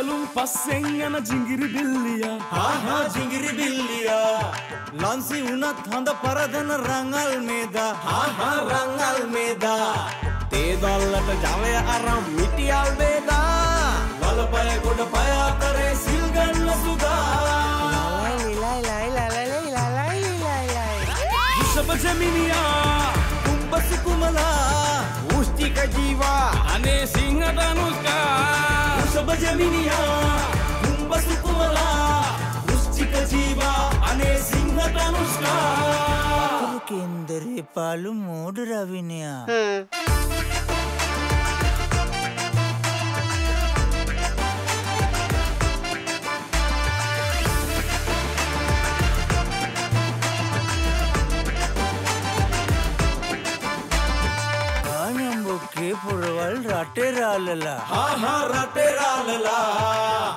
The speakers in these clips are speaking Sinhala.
බැලුම් පස්සෙන් යන ජිංගිරි බිල්ලියා. ආහා ජිංගිරි බිල්ලියා. ලන්සි උනත් හඳ පරදන රංගල් මේදා. ආහා රංගල් මේදා. තේදල්ලට ජලය අරම් මිටියල් වේදා. වලපය ගොඩ පය අතරේ සිල් ගන්න සුදා. වෘෂභ ජමිනියා කුම්බසු කුමලා මුෂ්ටික ජීවා අනේ සිංහ ධනුෂ්කා වෘෂභ ජමිනියා කුම්බසු කුමලා මුෂ්ටික ජීවා අනේ සිංහ ධනුෂ්කා කෙන්දරේ පාලු මෝඩ රවිනයා लाला हाँ हाँ रटे लाला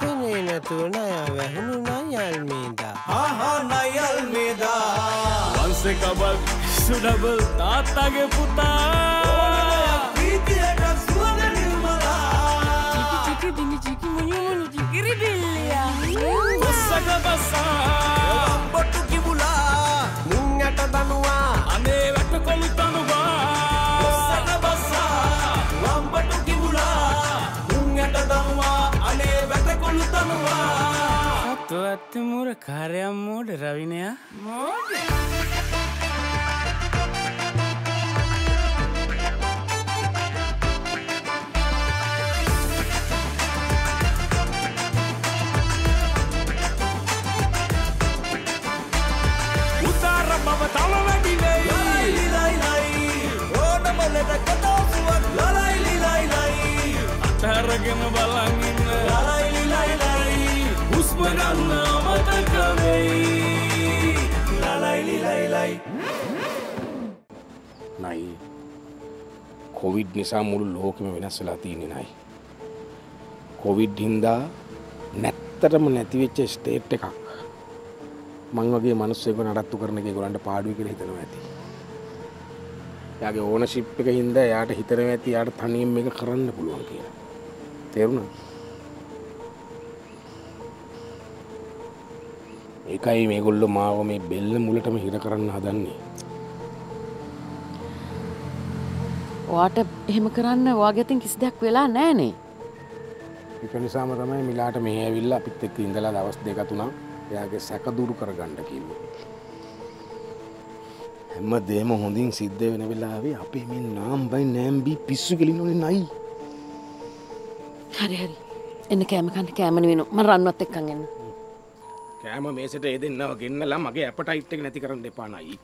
तूने न तू नया वहनु नया अलमीदा हाँ हाँ नया अलमीदा वंसे कबल सुनबल ताता के पुता। प्रीति अटक सुन निर्मला। चिकी चिकी दिंगी चिकी मुन्यू मुन्यू चिकी रिबिलिया। बस बसा। මුර කාරයම් මෝඩ රවිනයා? උතාර නයි කොවිඩ් නිසා මුළු ලෝකෙම වෙනස් වෙලා තියෙන්නේ නයි කොවිඩ් හින්දා නැත්තටම නැතිවෙච්ච ස්ටේට් එකක්. මං වගේ මනුස්සයක නඩත්තු කරන එක ගොලන්ට පාඩුව කියලා හිතනවා ඇති. යාගේ ඕන ශිප් එක හින්ද යාට හිතනව ඇති යාට තනියෙන් එක කරන්න පුළුවන් කියලා. තේරුණා ඒකයි මේගොල්ලො මාව මේ බෙල්ල මුලටම හිර කරන්න හදන්නේ. ඔයාට එහෙම කරන්න වාගතින් කිසි දෙයක් වෙලා නෑනේ එක නිසාම තමයි මිලාට මේ ඇවිල්ලා අපිත් එක්ක ඉඳලා දවස් දෙක තුනක් එයාගේ සැකදුරු කරගන්න කිව්වේ. හැම දේම හොඳින් සිද්ධ වෙන වෙලාවේ අපේ මේ නාම්බයි නෑම්බී පිස්සු කෙලින්නනේ නයි. හරි හරි එන්න කෑම කන්න කෑමන වෙන ම රන්වත් එක්කන් එන්න කෑම මේසට ඒ දෙන්නව ගෙන්නලා මගේ අපට අයිට් එක නැති කරන්න එපා නයි.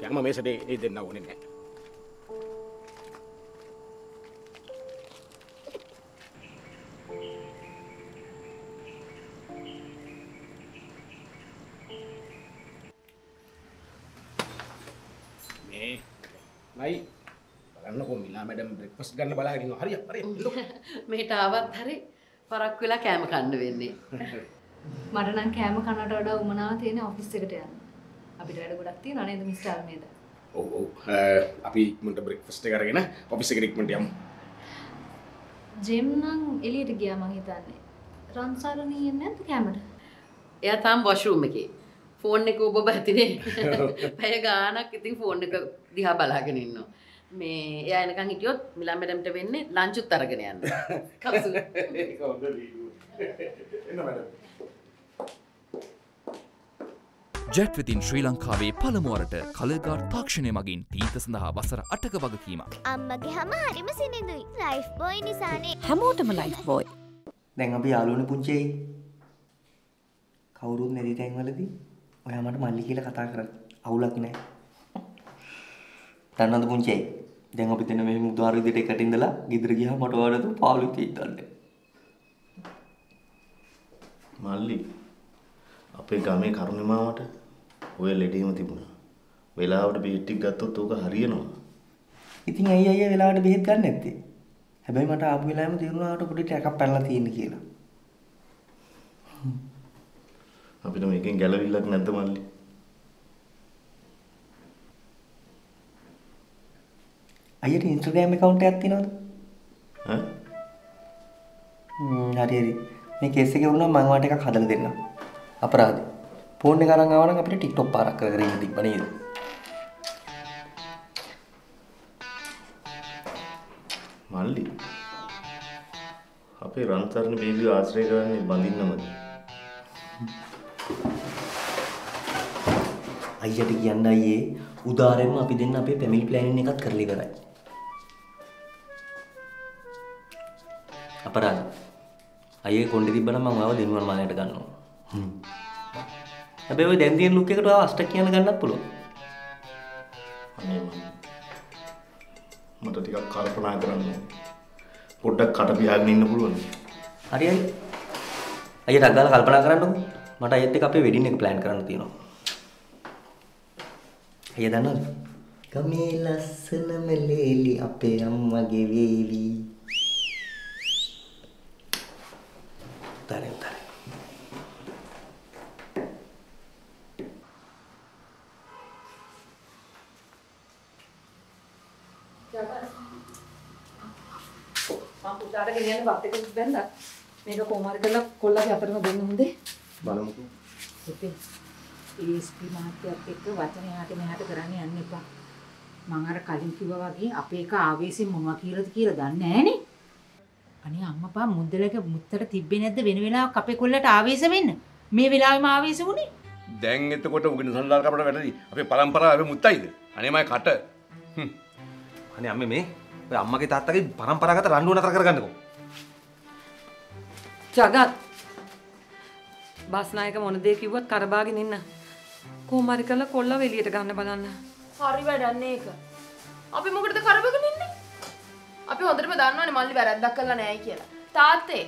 කෑම මේසට ඒ දෙන්න ඕනේ නෑ. බ්‍රෙක්ෆස් ගන්න බලාගෙන හරි හරි මේට ආවත් හරි පරක් වෙලා කෑම කන්න වෙන්නේ මට නම් කෑම කනට වඩා උමනාව තියෙන ඔෆිස් එකට යන්න. අපිට වැඩ ගොඩක් තියෙනවා නේද මිස්ටර් නේද? ඔව් ඔව් අපි ඉක්මනට බ්‍රෙක්ෆාස්ට් එක අරගෙන ඔෆිස් එකට ඉක්මනට යමු ජෙම් නම් එළියට ගියා මං හිතන්නේ. රන්සාරණී එන්නේ නැද්ද කැමරට? එයා තාම වොෂරූම් එකේ ෆෝන් එක ඔබ ඇතිනේ පැය ගානක් ඉතින් ෆෝන් එක දිහා බලාගෙන ඉන්නවා මේ එයා එනකන් හිටියොත් මිලා මැඩම්ට වෙන්නේ ලංචුත් අරගෙන යන්න ජැට්විතින් ශ්‍රී ලංකාවේ පළමුවරට කළගාට් තාක්ෂණය මගින් තීත සඳහා වසර අටක වගකීමක්. අම්මගේ හම හරිම සිනිඳුයි ලයිෆ් බෝයි නිසානේ හැමෝටම ලයිෆ් බෝයි දැන් අපි යාළුවනේ පුංචියි. කවුරුත් නැති තැන්වලදී ඔයා මට මල්ලි කියලා කතා කරා. අවුලක් නැහැ. දන්නවද පුංචියි? දැන් අපි දෙන්න මේ මුදාර විදිහට එකට ඉඳලා ගෙදර ගියාම මට ඔයාලට පාළු තීතන්නේ. මල්ලි අපේ ගමේ කරුණේ මාමට ඔය ලෙඩේම තිබුණා. වෙලාවට බෙහෙත් ටික ගත්තොත් ඕක හරියනවා. ඉතින් ඇයි අයියා වෙලාවට බෙහෙත් ගන්න නැත්තේ? හැබැයි මට ආපු වෙලාවෙම තේරුණාට පොඩි ටැකක් පැනලා තියෙන කියලා. අපිට මේකෙන් ගැලවිල්ලක් නැද්ද මල්ලි? අයියට ඉන්ස්ටාග්‍රෑම් account එකක් තියෙනවද? ඈ? හ්ම් හරි හරි. මේ කේස් එකේ වුණා මම වාට එකක් හදලා දෙන්නම්. අපරාධේ. අරන් ආවනම් අපිට TikTok පාරක් කර කර ඉන්න තිබ්බ නේද? මල්ලි අපේ රන්තරණ බේබිව ආශ්‍රය කරන්නේ බඳින්නමද? අයියට කියන්න අයියේ උදාරෙන්ම අපි දෙන්න අපේ ෆැමිලි ප්ලෑනින් එකත් කරලා ඉවරයි. අපරාධ. අයියේ කොණ්ඩේ තිබ්බනම් මම ආව දෙනුවන් මාලයට ගන්නවා. හැබැයි ඔය දැන් තියෙන ලුක් එකට ආව අෂ්ටක් කියන්න ගන්නත් පුළුවන්. අනේ. මට ටිකක් කල්පනා කරන්න ඕනේ. පොඩ්ඩක් කට පියාගෙන ඉන්න පුළුවන්. හරි අයියේ. අයියට අග්ගාලා කල්පනා කරන්නකෝ. මට අයියත් එක්ක අපේ වෙඩින් එක ප්ලෑන් කරන්න තියෙනවා. අයියා දන්නවද? ගමේ ලස්සනම ලේලි අපේ අම්මගේ වේලි. උතරේ උතරේ. මම පුතාට ගෙනියන්න බත් එකක් බැන්දා. මේක කොමාරි කරලා කොල්ලගේ අතරම දෙන්න හොඳේ. බලමුකෝ. ඉතින් ඒස්පි මහත්තයත් එක්ක වචන එහාට මෙහාට කරන්න යන්න එපා. මං අර කලින් කිව්වා වගේ අපේ එක ආවේශයෙන් මොනවා කියලාද කියලා දන්නේ නැහනේ. අනේ අම්මපා මුද්දලක මුත්තට තිබ්බේ නැද්ද වෙන වෙලාවක අපේ කොල්ලට ආවේශ වෙන්න? මේ වෙලාවෙම ආවේශ වුණේ? දැන් එතකොට උගෙන සල්ලාල් කපට වැටදි අපේ පරම්පරාව මුත්තයිද අනේ මයි කට. අනේ අම්මේ මේ ඔය අම්මගේ තාත්තගේ පරම්පරාගත රණ්ඩුව නතර කරගන්නකෝ. ජගත් බස්නායක මොන දේ කිව්වත් කරබාගෙන ඉන්න. කොහොම හරි කරලා කොල්ලව එළියට ගන්න බලන්න. හරි වැඩන්නේ ඒක. අපි මොකටද කරබගෙන? අපි හොඳටම දන්නවනේ මල්ලි වැරද්දක් කළා නෑයි කියලා. තාත්තේ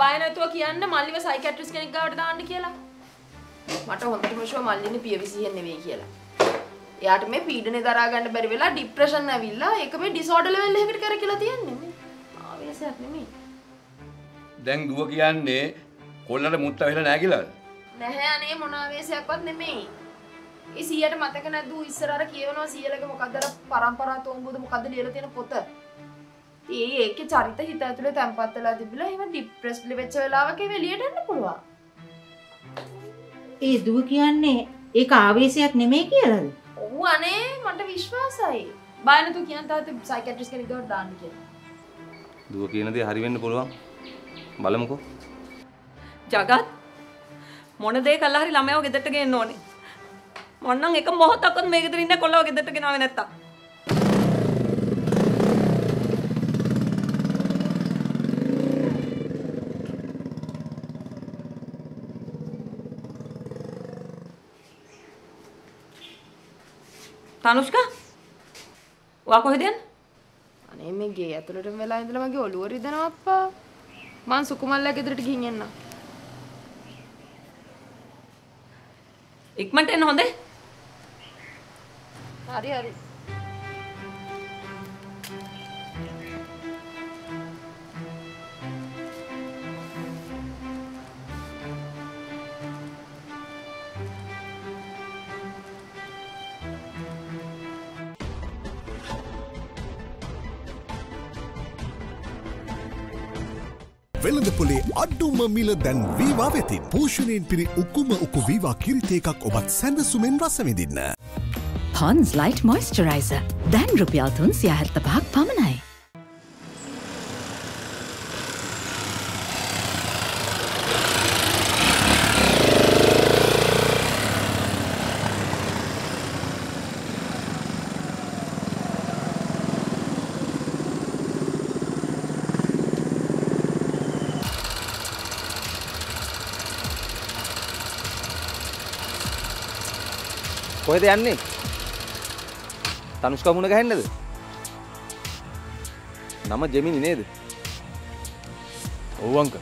බය නැතුව කියන්න මල්ලිව සයිකියාට්‍රිස්ට් කෙනෙක් ගාවට දාන්න කියලා. මට හොඳටම ෂුවර් මල්ලිනේ පියවිසියෙන් නෙවෙයි කියලා. එයාට මේ පීඩනේ දරා ගන්න බැරි වෙලා ડિප්‍රෙෂන් ඇවිල්ලා ඒක මේ ඩිසෝඩර් ලෙවල් එකකට කරකිලා තියෙන්නේ මේ. ආවේශයක් නෙමෙයි. දැන් දුව කියන්නේ කොල්ලට මුත්ත වෙලා නෑ කියලාද නැහැ අනේ මොන ආවේශයක්වත් නෙමෙයි. ඒ සීයට මතක නැද්ද ඌ ඉස්සර අර කියවනවා සීයලගේ මොකද්ද අර පරම්පරා තෝඹුද මොකද්ද ලියලා තියෙන පොත. ඒ ඒකේ චරිත හිත ඇතුලේ තැම්පත් වෙලා තිබිලා එහෙම ડિප්‍රෙස්ඩ් වෙච්ච වෙලාවක එළියට එන්න පුළුවන්. ඒ දුව කියන්නේ ඒක ආවේශයක් නෙමෙයි කියලාද? ඔව් අනේ මට විශ්වාසයි. බය නැතුව කියන්න තාත්තේ සයිකියාට්‍රිස්ට් කෙනෙක් ගාවට දාන්න කියලා. දුව කියන දේ හරි වෙන්න පුළුවන්. බලමුකෝ. ජගත් මොන දේ කළා හරි ළමයව ගෙදරට ගේන්න ඕනේ. මොන්නම් එක මොහොතක්වත් මේ ගෙදර ඉන්න කොල්ලව ගෙදරට ගෙනාවේ නැත්තම්. තනුෂ්කා ඔයා කොහෙද යන්නේ? අනේ මේ ගේ ඇතුළටම වෙලා ඉඳලා මගේ ඔළුව රිදෙනවා අප්පා. මං සුකුමල්ලා ගෙදරට ගිහින් එන්නම්. ඉක්මනට එන්න හොඳේ. හරි හරි. වෙළඳ පොලේ අඩ්ඩුම මිල දැන් වීවා වෙතින් පෝෂණයෙන් පිරි උකුම උකු වීවා කිරිත එකක් ඔබත් සැඳසුමෙන් රසවිඳින්න. Pond's Light Moisturizer දැන් රුපියල් තුන් සියහත්ත පහක් පමණයි. කොහෙද යන්නේ? තනුෂ්කා මුණ ගහන්නද? නම ජෙමිනි නේද? ඔව් අංක.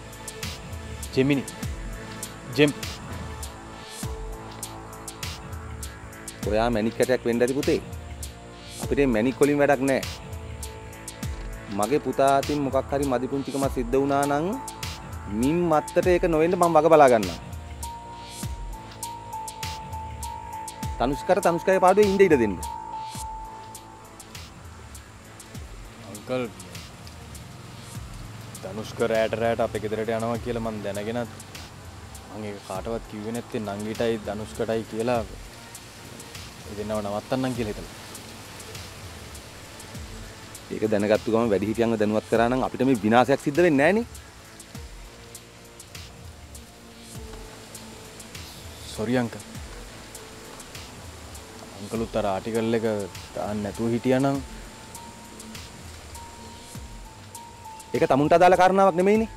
ජෙමිනි. ජෙම්. ඔයා මැනික් කැටයක් වෙන්න ඇති පුතේ. අපිට මැනික් වලින් වැඩක් නැහැ. මගේ පුතා අතින් මොකක් හරි මදි පුංචිකම සිද්ධ වුණා නම් මින් මත්තට ඒක නොවෙන්න මම වග බලා ගන්නවා. තනුෂ්කර තනුෂ්කගේ පාඩුවේ ඉඳ ඉඩ දෙන්න. අංකල් අනුෂ්ක රෑට රෑට අප ගෙදරට යනවා කියලා මන් දැනගෙනත් මගේ කාටවත් කිව්වෙ නැත්තේ නංගිටයි ධනුෂ්කටයි කියලා දෙන්නව නවත්තන්නම් කියලා හිතලා. ඒක දැනගත්තු ගමන් වැඩිහිටියන්ව දැනුවත් කරා නම් අපිට මේ විනාශයක් සිද්ධ වෙන්නේ නැහනේ. Sorry uncle. අංකලුත් අර ආටිකල් එක දාන්න නැතුව හිටියනම් ඒක තමුන්ට අදාළ කාරණාවක් නෙමෙයිනේ.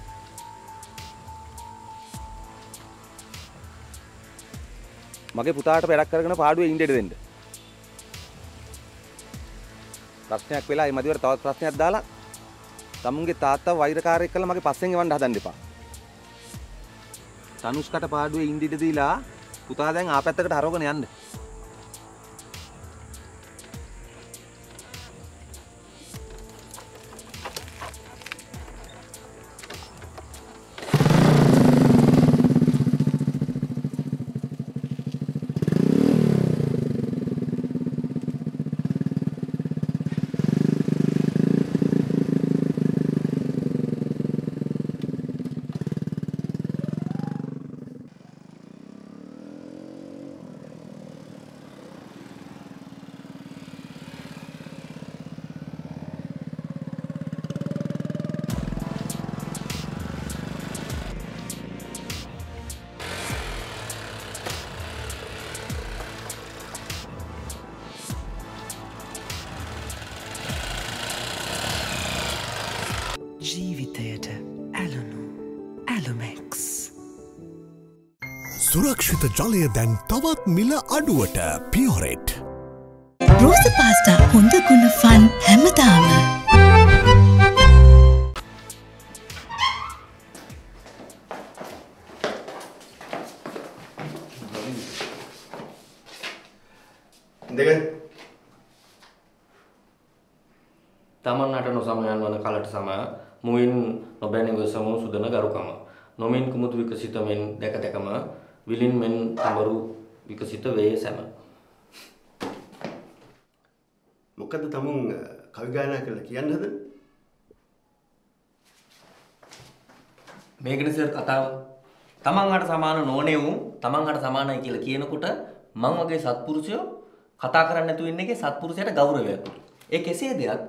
මගේ පුතාට වැඩක් කරගෙන පාඩුවේ ඉන්න දෙන්න. ප්‍රශ්නයක් වෙලා ඒ මදිවර තවත් ප්‍රශ්නයක් දාලා තමුන්ගේ තාත්තා වෛරකාරයෙක් කළා මගේ පස්සෙන් එවන්න හදන්න එපා. තනුෂ්කට පාඩුවේ ඉන්න ඉඩ දීලා පුතා දැන් ආපැත්තකට හරවගෙන යන්න. සුරක්ෂිත ජලය දැන් තවත් මිල අඩුවට පියොරෙට්. රෝස පාස්ටා හොඳ ගුණ ෆන් හැමදාම. දෙක තමන්ට නොසමයන් වන කලට සම මුවින් නොබැනි ගොසමු සුදන ගරුකම නොමින් කුමුතු විකසිතමෙන් දැක දැකම විලින් මෙන් තඹරු විකසිත වේ සැම. මොකද තමුන් කවි ගායනා කරලා කියන්න හදන්නේ? මේකනේ සර් කතාව තමන් හට සමාන නොනේ වූ තමන් හට සමානයි කියලා කියනකොට මං වගේ සත්පුරුෂයෝ කතා කරන්නේ නැතුව ඉන්න එකේ සත්පුරුෂයාට ගෞරවයක්. ඒ කෙසේ දෙයක්?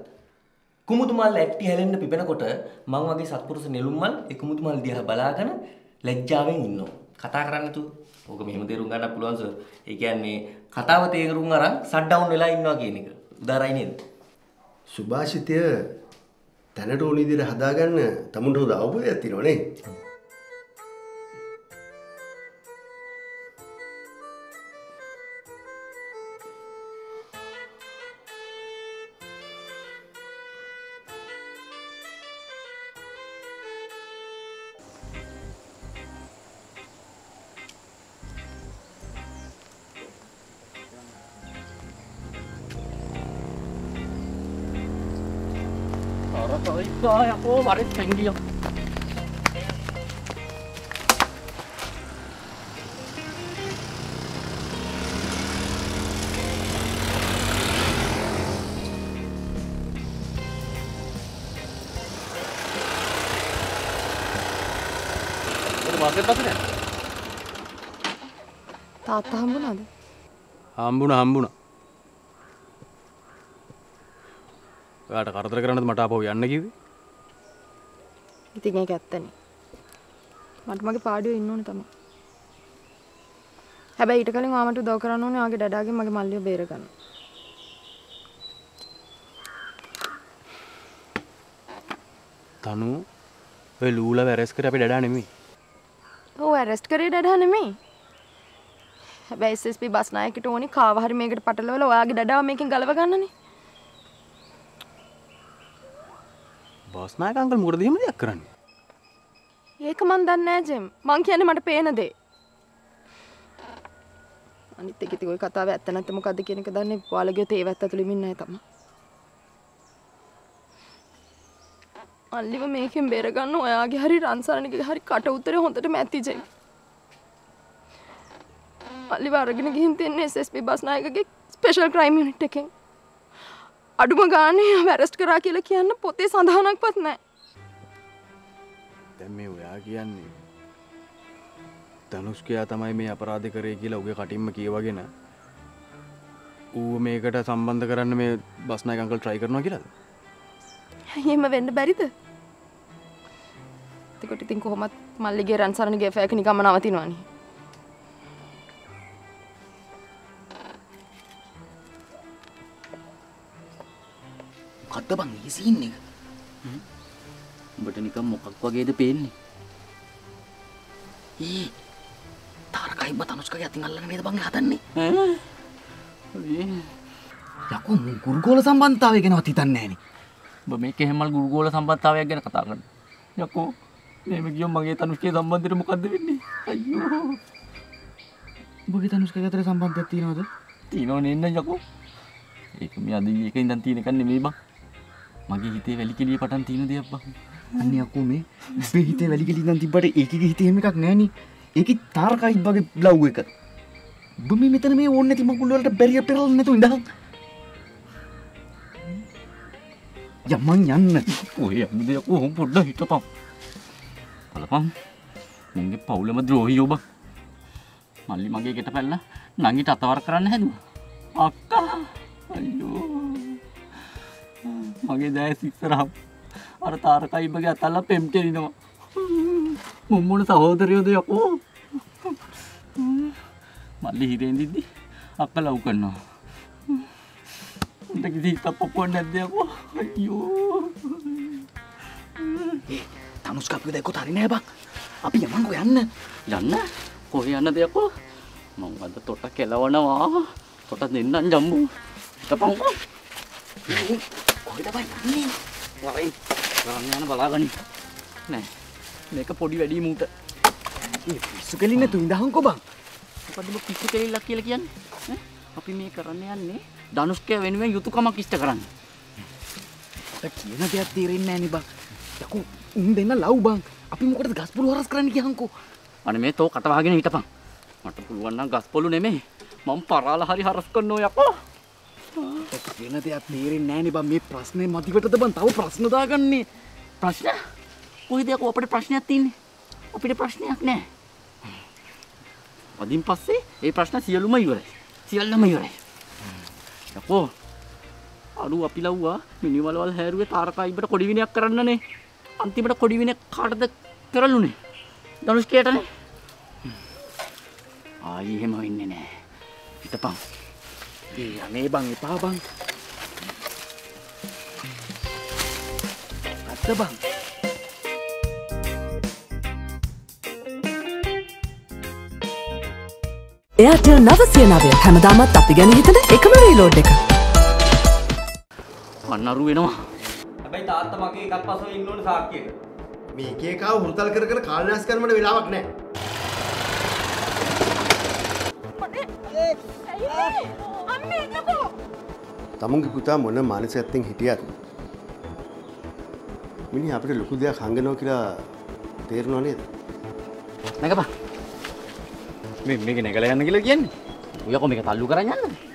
කුමුදු මල් ඇක්ටි හැලෙන්න පිපෙනකොට මං වගේ සත්පුරුෂ නෙළුම් මල් ඒ කුමුදු මල් දිහා බලාගෙන ලැජ්ජාවෙන් ඉන්නවා කතා කරන්නේ නැතුව ඕක මෙහෙම තේරුම් ගන්න පුළුවන් සර් ඒ කියන්නේ කතාව තේරුම් අරන් සට් ඩවුන් වෙලා ඉන්නවා කියන එක. උදාරයි නේද? සුභාෂිතය තැනට ඕන විදිහට හදාගන්න තමුන්ට හොඳ අවබෝධයක් 가서 입사하고 말해서 댕기요 맞겠다 그래 나왔다 한 분 안해? 안 분아 안 분아 කරදර කරන්නද මට ආපහු යන්න කිව්වේ? ඉතින් ඒක ඇත්තනේ. මට මගේ පාඩුවේ ඉන්න ඕනේ තමයි. හැබැයි ඊට කලින් ආමට උදව් කරන්න ඕනේ ආගේ ඩඩාගෙන් මගේ මල්ලිය බේර ගන්න. තනු ඔය ලූලා වැරස් කර අපි ඩඩා නෙමෙයි. ඔව් ඇරෙස්ට් කරේ ඩඩා නෙමෙයි. හැබැයි SSP බස් නායකට ඕනි කාව හරි මේකට පටලවලා ඔයාගේ ඩඩාව මේකෙන් ගලව ගන්නනේ. බස් නායක අංකල් මොකටද එහෙම දෙයක් කරන්නේ? ඒක මන් දන්නේ නෑ ජෙම්. මං කියන්නේ මට පේන දේ. අනිත් එක ඉතින් ওই කතාව ඇත්ත නැත්ත මොකද්ද කියන එක දන්නේ ඔයාලගේ තේ වැත්ත ඇතුළෙම ඉන්න අය තමයි. අල්ලිව මේකෙන් බේර ගන්න ඔයාගේ හරි රන්සරණගේ හරි කට උතරේ හොඳටම ඇති ජෙම්. අල්ලිව අරගෙන ගිහින් තියන්නේ SSP බස් නායකගේ ස්පෙෂල් ක්‍රයිම් යුනිට් එකෙන්. අඩුම ගානේ වැරස්ට් කරා කියලා කියන්න පොතේ සඳහනක්වත් නැහැ. දැන් මේ ඔයා කියන්නේ ධනුෂ්කයා තමයි මේ අපරාධ කරේ කියලා උගේ කටින්ම කියවගෙන ඌ මේකට සම්බන්ධ කරන්න මේ බස්නායක අංකල් try කරනවා කියලාද? එහෙම වෙන්න බැරිද? එතකොට ඉතින් කොහොමත් මල්ලිගේ රන්සරණගේ ෆෑක නිකම්ම නවතිනවනේ. මොකක්ද බං ඒ සීන් එක? උඹට නිකන් මොකක් වගේද පේන්නේ? ඊ තාරකයි බ තනුස්කගේ අතින් අල්ලගෙන නේද බං හදන්නේ? යකෝ මු ගුරුගෝල සම්බන්ධතාවය ගැනවත් හිතන්නේ නෑනේ. ඔබ මේක එහෙමල් ගුරුගෝල සම්බන්ධතාවයක් ගැන කතා කරන්න. යකෝ මේම ගියොත් මගේ තනුෂ්කේ සම්බන්ධයට මොකද්ද වෙන්නේ? අයියෝ. උඹගේ තනුස්කගේ අතර සම්බන්ධයක් තියෙනවද? තියෙනවනේ නේද යකෝ. ඒක මේ අද එක ඉඳන් තියෙන එකක් නෙමෙයි බං. මගේ හිතේ වැලි කෙලිය පටන් තියෙන දෙයක් බං. අන්නේ යකෝ මේ උඹේ හිතේ වැලි කෙලි ඉඳන් තිබ්බට ඒකගේ හිතේ එහෙම එකක් නෑනේ. ඒකේ තාරකයි වගේ බ්ලව් එක. උඹ මේ මෙතන මේ ඕනේ නැති මකුල් වලට බැරිය පෙරලන්න නැතුව ඉඳහන්. යමන් යන්න. ඔය යන්නද යකෝ හොම් පොඩ්ඩක් හිටපන්. බලපන්. මුන්ගේ පවුලම ද්‍රෝහියෝ බං. මල්ලි මගේ ගෙට පැල්ලා නංගිට අතවර කරන්න හැදුවා. අක්කා. අයියෝ. මගේ දැස් ඉස්සරහම අර තාරකයිබගේ අතල්ලා පෙම් කෙලිනවා. මුම්මුණ සහෝදරයෝද යකෝ. මල්ලි හිරෙන් දිද්දි අක්ක ලව් කරනවා. උන්ට කිසි හිතක් පොප්පුවක් නැද්ද යකෝ. අයියෝ. තනුස්ක අපිව දැක්කොත් හරි නෑ බං. අපි යමන්කෝ යන්න. යන්න කොහේ යන්න දෙයක්කෝ මං අද තොට කෙලවනවා තොට දෙන්නම් ජම්බු තපංකෝ කොහෙද බං යන්නේ? වරයි කරන්න යන බලාගනි නෑ මේක පොඩි වැඩි මූට පිස්සු කෙලින්න තු ඉඳහංකො බං මොකද ඔබ පිස්සු කෙලිල්ලක් කියලා කියන්නේ ඈ? අපි මේ කරන්න යන්නේ ධනුෂ්කය වෙනුවෙන් යුතුයකමක් ඉෂ්ට කරන්න මට කියන දෙයක් තේරෙන්නේ නෑනේ බං. යකෝ උන් දෙන්න ලව් බං. අපි මොකටද ගස්පුළු හරස් කරන්න කියහන්කෝ. අනේ මේ තෝ කට වහගෙන හිටපන් මට පුළුවන් නම් ගස් පොළු නෙමෙයි මම පරාල හරි හරස් කරනෝ යකෝ මට කියන දෙයක් තේරෙන්නේ නෑනේ බං. මේ ප්‍රශ්නේ මදිවටද බං තව ප්‍රශ්න දාගන්නේ. ප්‍රශ්න? කොහෙද යකෝ අපිට ප්‍රශ්නයක් තියෙන්නේ? අපිට ප්‍රශ්නයක් නෑ. අදින් පස්සේ ඒ ප්‍රශ්න සියලුම ඉවරයි. සියල්ලම ඉවරයි. යකෝ. අරු අපි ලව්වා මිනිවලවල් හැරුවේ තාරකයිබට කොඩි විනයක් කරන්නනේ අන්තිමට කොඩි විනයක් කාටද කරලුනේ? ධනුෂ්කයටනේ. ආයි එහෙම වෙන්නේ නෑ. හිටපන්. ඒ අනේ බං එපා බං. බං. එයාට නවසිය නවය හැමදාමත් අපි ගැන හිතන එකම රීලෝඩ් එක අන්නරු වෙනවා හැබැයි තාත්තා මගේ එකත් පස්සේ ඉන්න ඕනේ සාක්කියක. මේ එක එකාව හුරුතල් කර කර කාලනාස් කරන්නට වෙලාවක් නැහැ. තමුන්ගේ පුතා මොන මානසිකත්වයෙන් හිටියත් මිනිහ අපිට ලොකු දෙයක් හංගනවා කියලා තේරෙනව නේද? නැගපන්. මේ මේක නැගලා යන්න කියලා කියන්නේ. ඔයකො මේක තල්ලු කරන් යන්නද